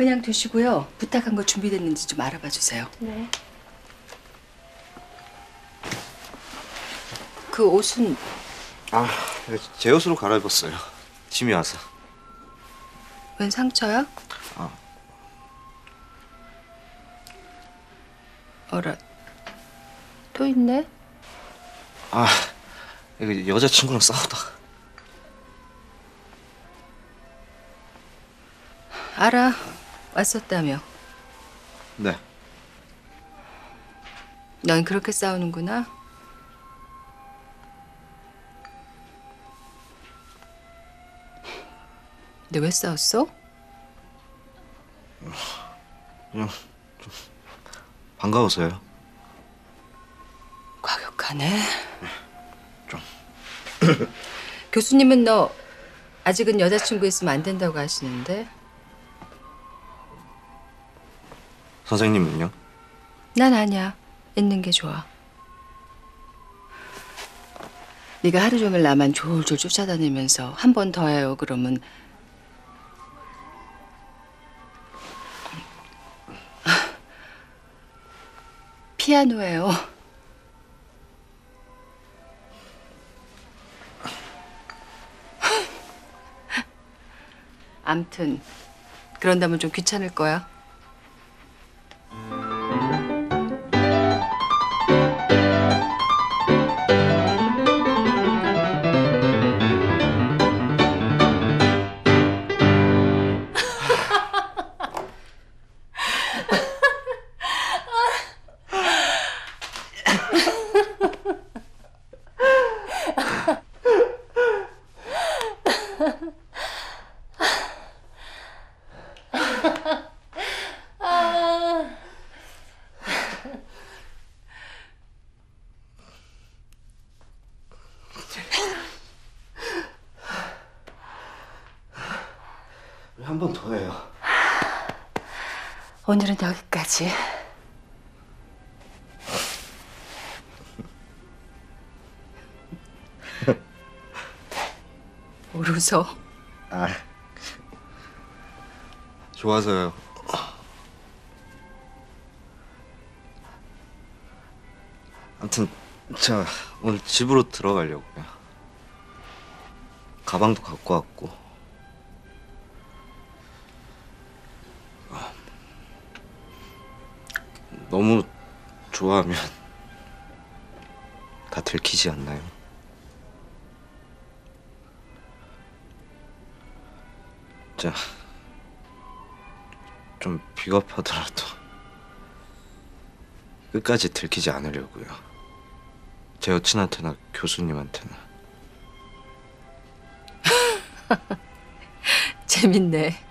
그냥 두시고요. 부탁한 거 준비됐는지 좀 알아봐 주세요. 네. 그 옷은 아, 제 옷으로 갈아입었어요. 짐이 와서. 웬 상처야? 아. 어라. 또 있네? 아, 이거 여자친구랑 싸우다가. 알아. 왔었다며. 네. 넌 그렇게 싸우는구나. 근데 왜 싸웠어? 그냥 좀 반가워서요. 과격하네. 좀. 교수님은 너 아직은 여자친구 있으면 안 된다고 하시는데 선생님은요? 난 아니야. 있는 게 좋아. 네가 하루 종일 나만 졸졸 쫓아다니면서 한 번 더 해요. 그러면 피아노예요. 암튼 그런다면 좀 귀찮을 거야. 한 번 더 해요. 오늘은 여기까지. 뭘 웃어? 아, 좋아서요. 아무튼 저 오늘 집으로 들어가려고요. 가방도 갖고 왔고. 너무 좋아하면 다 들키지 않나요? 자, 좀 비겁하더라도 끝까지 들키지 않으려고요. 제 여친한테나 교수님한테나. 재밌네.